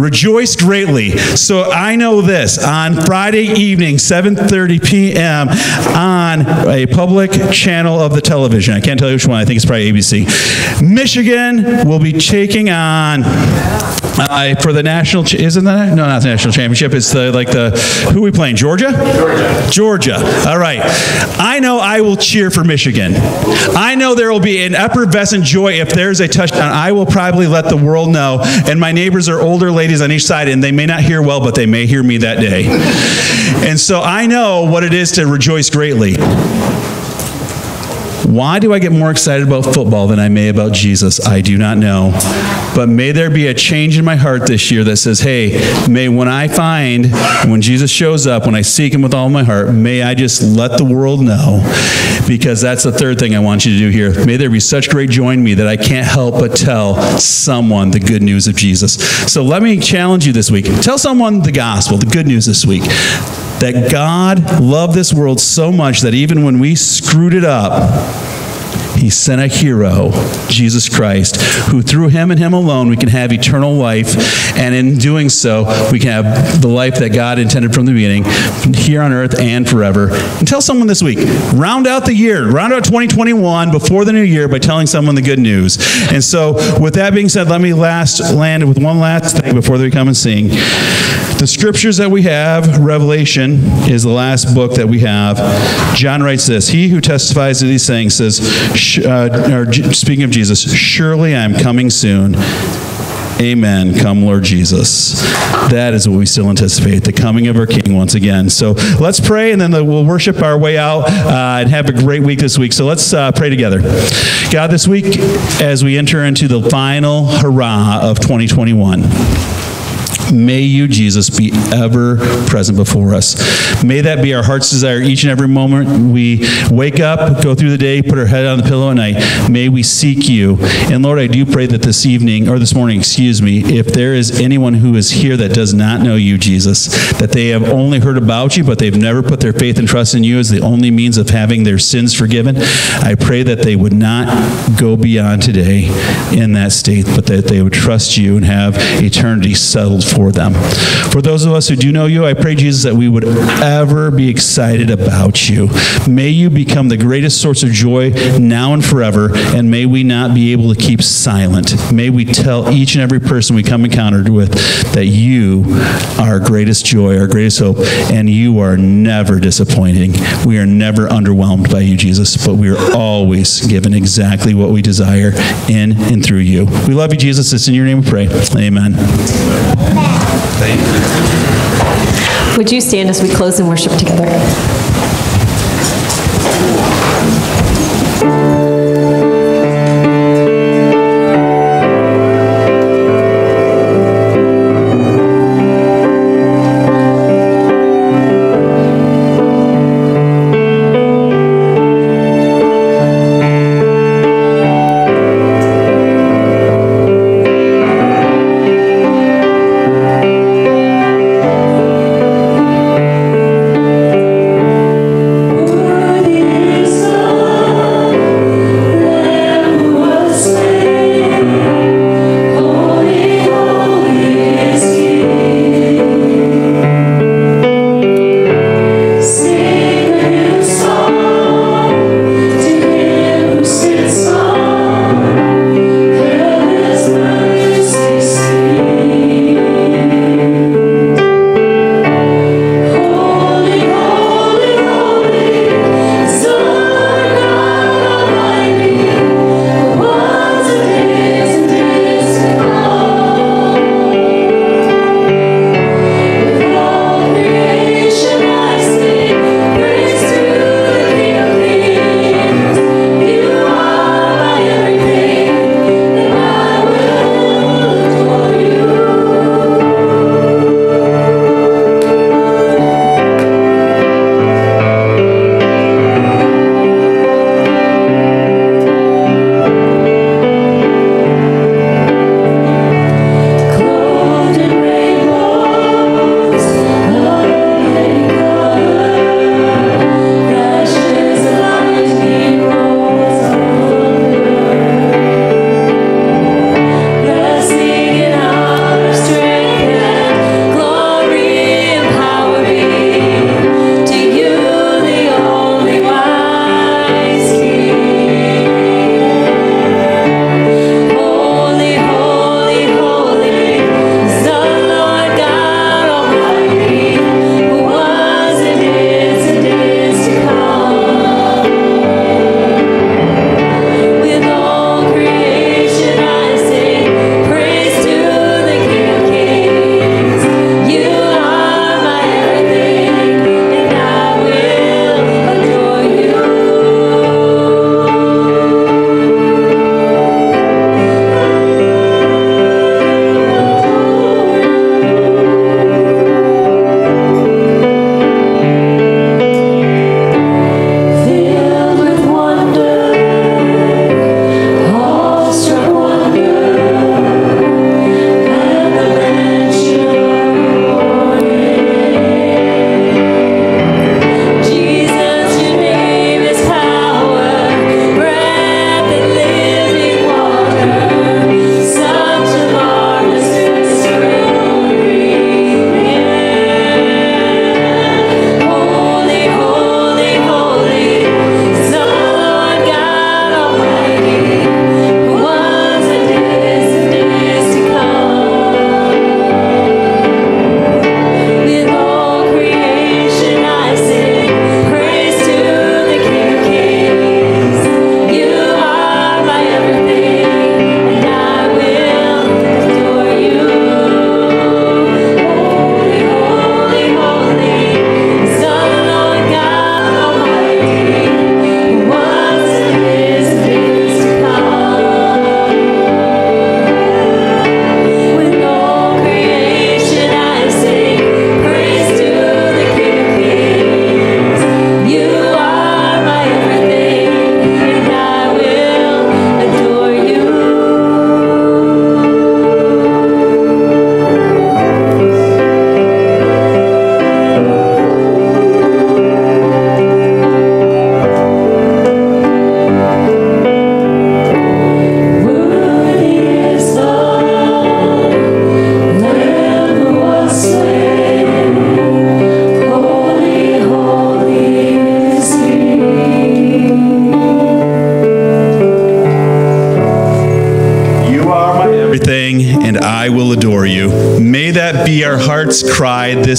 [SPEAKER 2] Rejoice greatly. So I know this on Friday evening, 7:30 p.m. on a public channel of the television. I can't tell you which one. I think it's probably ABC. Michigan will be taking on uh, for the national. Isn't that no, not the national championship? It's the like the who we playing? Georgia. Georgia. Georgia. All right. I know I will cheer for Michigan. I know there will be an effervescent joy if there's a touchdown. I will probably let the world know. And my neighbors are older ladies on each side, and they may not hear well, but they may hear me that day. And so I know what it is to rejoice greatly. Why do I get more excited about football than I may about Jesus? I do not know. But may there be a change in my heart this year that says, hey, may when I find, when Jesus shows up, when I seek him with all my heart, may I just let the world know. Because that's the third thing I want you to do here. May there be such great joy in me that I can't help but tell someone the good news of Jesus. So let me challenge you this week. Tell someone the gospel, the good news this week. That God loved this world so much that even when we screwed it up, he sent a hero, Jesus Christ, who through him and him alone we can have eternal life. And in doing so, we can have the life that God intended from the beginning, here on earth and forever. And tell someone this week, round out the year, round out 2021 before the new year by telling someone the good news. And so, with that being said, let me last land with one last thing before they come and sing. The scriptures that we have, Revelation is the last book that we have. John writes this He who testifies to these things says, uh, or speaking of Jesus, surely I am coming soon. Amen. Come, Lord Jesus. That is what we still anticipate the coming of our King once again. So let's pray and then we'll worship our way out uh, and have a great week this week. So let's uh, pray together. God, this week, as we enter into the final hurrah of 2021, May you, Jesus, be ever present before us. May that be our heart's desire each and every moment we wake up, go through the day, put our head on the pillow at night. May we seek you. And Lord, I do pray that this evening, or this morning, excuse me, if there is anyone who is here that does not know you, Jesus, that they have only heard about you, but they've never put their faith and trust in you as the only means of having their sins forgiven, I pray that they would not go beyond today in that state, but that they would trust you and have eternity settled for for them. For those of us who do know you, I pray, Jesus, that we would ever be excited about you. May you become the greatest source of joy now and forever, and may we not be able to keep silent. May we tell each and every person we come encountered with that you are our greatest joy, our greatest hope, and you are never disappointing. We are never underwhelmed by you, Jesus, but we are always given exactly what we desire in and through you. We love you, Jesus. It's in your name we pray. Amen.
[SPEAKER 3] Would you stand as we close in worship together?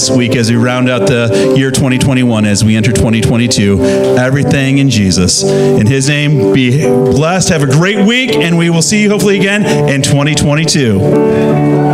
[SPEAKER 2] This week as we round out the year 2021, as we enter 2022. Everything in Jesus. In His name, be blessed. Have a great week, and we will see you hopefully again in 2022.